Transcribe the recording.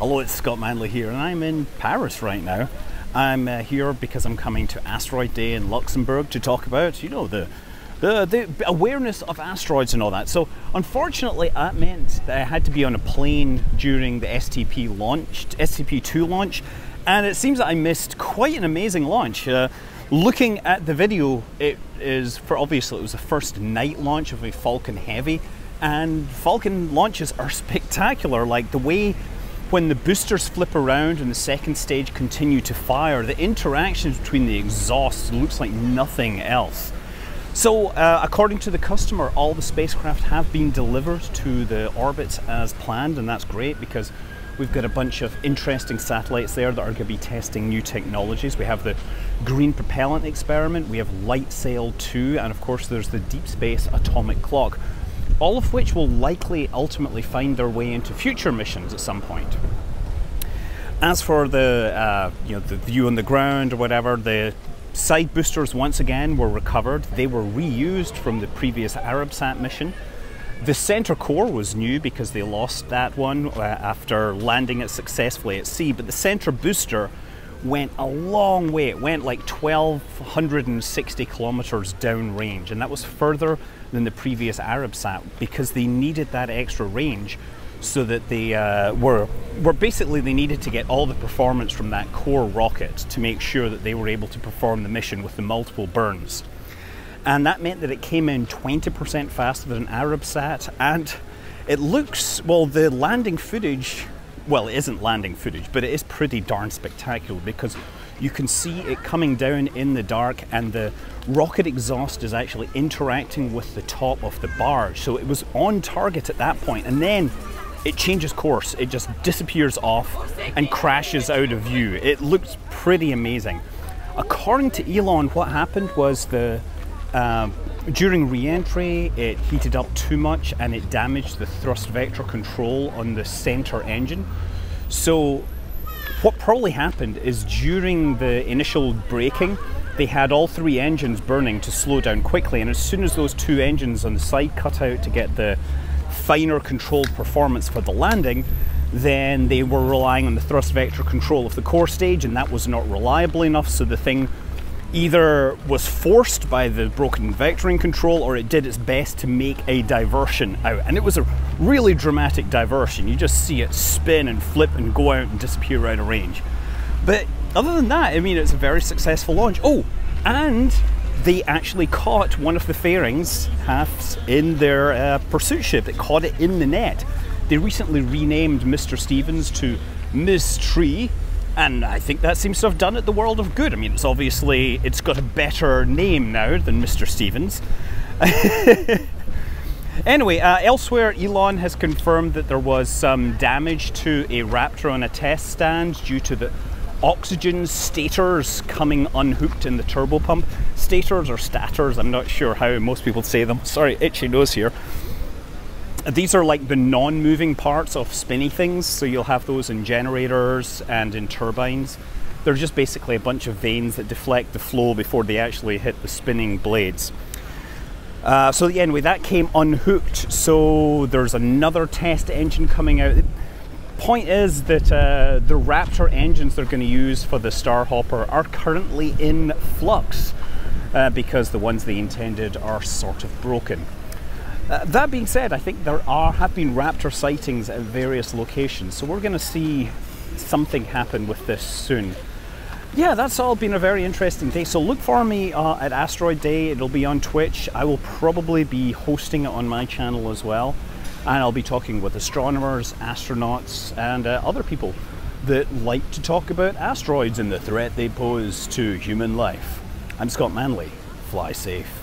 Hello, it's Scott Manley here, and I'm in Paris right now. I'm uh, here because I'm coming to Asteroid Day in Luxembourg to talk about, you know, the, the, the awareness of asteroids and all that. So, unfortunately, that meant that I had to be on a plane during the STP launch, STP2 launch, and it seems that I missed quite an amazing launch. Uh, looking at the video, it is for obviously it was the first night launch of a Falcon Heavy, and Falcon launches are spectacular. Like the way when the boosters flip around and the second stage continue to fire, the interaction between the exhausts looks like nothing else. So, uh, according to the customer, all the spacecraft have been delivered to the orbits as planned, and that's great because we've got a bunch of interesting satellites there that are going to be testing new technologies. We have the Green Propellant Experiment, we have LightSail 2, and of course, there's the Deep Space Atomic Clock, all of which will likely ultimately find their way into future missions at some point. As for the uh, you know the view on the ground or whatever, the side boosters once again were recovered. They were reused from the previous Arabsat mission. The center core was new because they lost that one uh, after landing it successfully at sea, but the center booster went a long way. It went like 1,260 kilometers downrange, and that was further than the previous Arabsat because they needed that extra range so that they uh, were, were basically they needed to get all the performance from that core rocket to make sure that they were able to perform the mission with the multiple burns. And that meant that it came in 20% faster than Arabsat, and it looks, well, the landing footage well, it isn't landing footage, but it is pretty darn spectacular because you can see it coming down in the dark and the rocket exhaust is actually interacting with the top of the barge. So it was on target at that point and then it changes course. It just disappears off and crashes out of view. It looks pretty amazing. According to Elon, what happened was the uh, during re-entry, it heated up too much and it damaged the thrust vector control on the center engine. So what probably happened is during the initial braking, they had all three engines burning to slow down quickly. And as soon as those two engines on the side cut out to get the finer controlled performance for the landing, then they were relying on the thrust vector control of the core stage, and that was not reliable enough. So the thing either was forced by the broken vectoring control or it did its best to make a diversion out. And it was a really dramatic diversion. You just see it spin and flip and go out and disappear out of range. But other than that, I mean, it's a very successful launch. Oh, and they actually caught one of the fairings halves in their uh, pursuit ship. They caught it in the net. They recently renamed Mr. Stevens to Ms. Tree and I think that seems to have done it the world of good. I mean, it's obviously it's got a better name now than Mr. Stevens. anyway, uh, elsewhere, Elon has confirmed that there was some damage to a Raptor on a test stand due to the oxygen stators coming unhooked in the turbo pump. Stators or stators, I'm not sure how most people say them. Sorry, itchy nose here. These are like the non-moving parts of spinny things, so you'll have those in generators and in turbines. They're just basically a bunch of vanes that deflect the flow before they actually hit the spinning blades. Uh, so anyway, that came unhooked. So there's another test engine coming out. Point is that uh, the Raptor engines they're going to use for the Starhopper are currently in flux uh, because the ones they intended are sort of broken. Uh, that being said, I think there are have been raptor sightings at various locations, so we're going to see something happen with this soon. Yeah, that's all been a very interesting day. So look for me uh, at Asteroid Day. It'll be on Twitch. I will probably be hosting it on my channel as well, and I'll be talking with astronomers, astronauts, and uh, other people that like to talk about asteroids and the threat they pose to human life. I'm Scott Manley. Fly safe.